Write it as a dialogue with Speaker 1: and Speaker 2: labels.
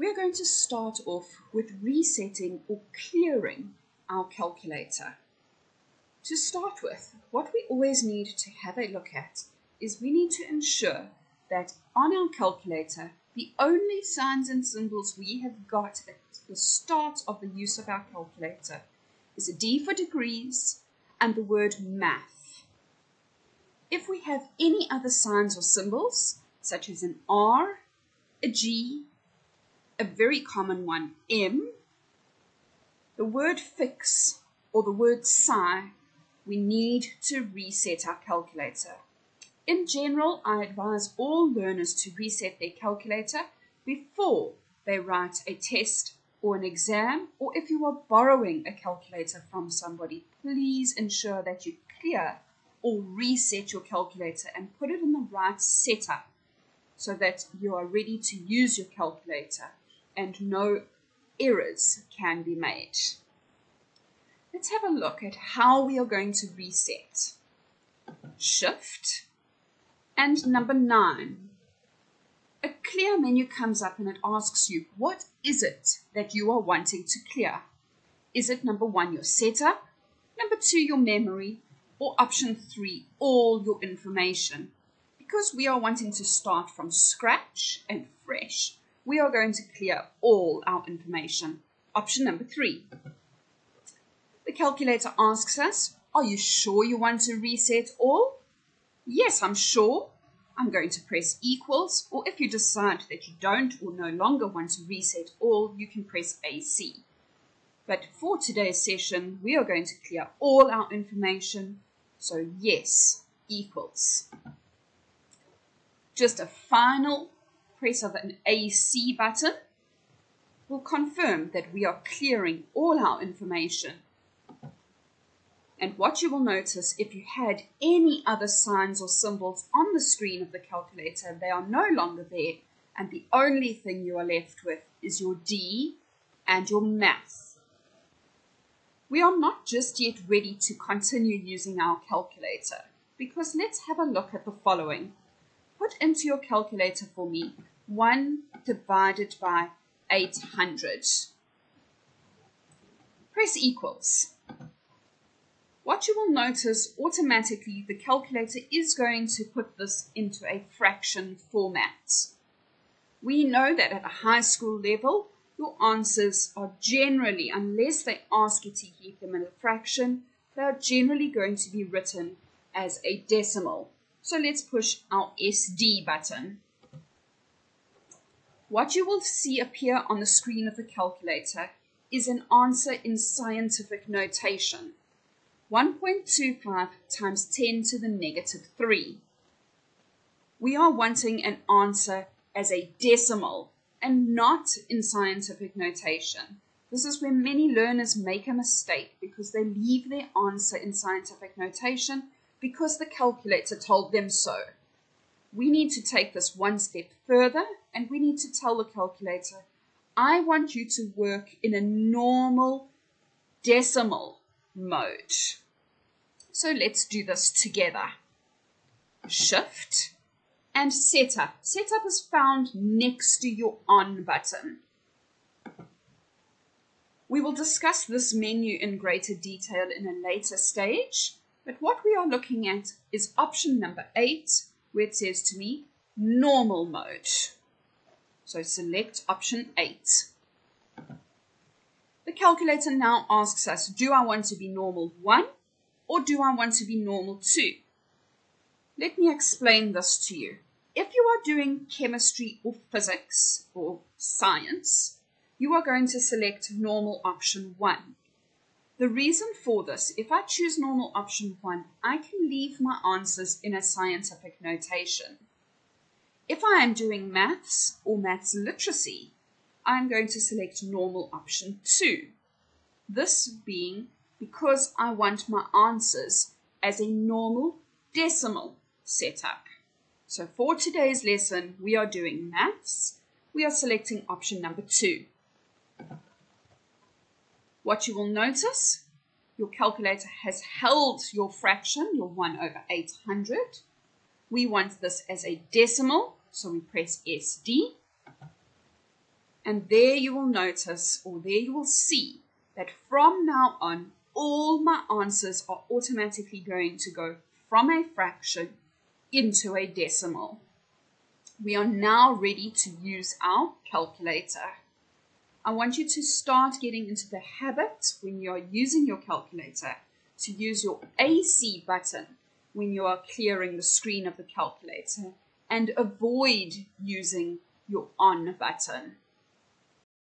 Speaker 1: we are going to start off with resetting or clearing our calculator. To start with, what we always need to have a look at is we need to ensure that on our calculator, the only signs and symbols we have got at the start of the use of our calculator is a D for degrees and the word math. If we have any other signs or symbols, such as an R, a G, a very common one, M, the word fix or the word sci, we need to reset our calculator. In general, I advise all learners to reset their calculator before they write a test or an exam, or if you are borrowing a calculator from somebody, please ensure that you clear or reset your calculator and put it in the right setup so that you are ready to use your calculator and no errors can be made. Let's have a look at how we are going to reset. Shift and number nine. A clear menu comes up and it asks you, what is it that you are wanting to clear? Is it number one, your setup, number two, your memory, or option three, all your information? Because we are wanting to start from scratch and fresh, we are going to clear all our information. Option number three. The calculator asks us, are you sure you want to reset all? Yes, I'm sure. I'm going to press equals, or if you decide that you don't or no longer want to reset all, you can press AC. But for today's session, we are going to clear all our information, so yes, equals. Just a final press of an AC button will confirm that we are clearing all our information and what you will notice if you had any other signs or symbols on the screen of the calculator, they are no longer there. And the only thing you are left with is your D and your math. We are not just yet ready to continue using our calculator because let's have a look at the following. Put into your calculator for me 1 divided by 800. Press equals what you will notice automatically, the calculator is going to put this into a fraction format. We know that at a high school level, your answers are generally, unless they ask you to keep them in a fraction, they are generally going to be written as a decimal. So let's push our SD button. What you will see appear on the screen of the calculator is an answer in scientific notation. 1.25 times 10 to the negative 3. We are wanting an answer as a decimal and not in scientific notation. This is where many learners make a mistake because they leave their answer in scientific notation because the calculator told them so. We need to take this one step further and we need to tell the calculator, I want you to work in a normal decimal mode. So let's do this together. Shift and setup. Setup is found next to your on button. We will discuss this menu in greater detail in a later stage, but what we are looking at is option number eight, where it says to me, normal mode. So select option eight. The calculator now asks us, do I want to be normal one or do I want to be normal two? Let me explain this to you. If you are doing chemistry or physics or science, you are going to select normal option 1. The reason for this, if I choose normal option 1, I can leave my answers in a scientific notation. If I am doing maths or maths literacy, I'm going to select normal option 2. This being because I want my answers as a normal decimal setup. So for today's lesson, we are doing maths. We are selecting option number two. What you will notice, your calculator has held your fraction, your 1 over 800. We want this as a decimal, so we press SD. And there you will notice, or there you will see, that from now on, all my answers are automatically going to go from a fraction into a decimal. We are now ready to use our calculator. I want you to start getting into the habit when you are using your calculator to use your AC button when you are clearing the screen of the calculator and avoid using your on button.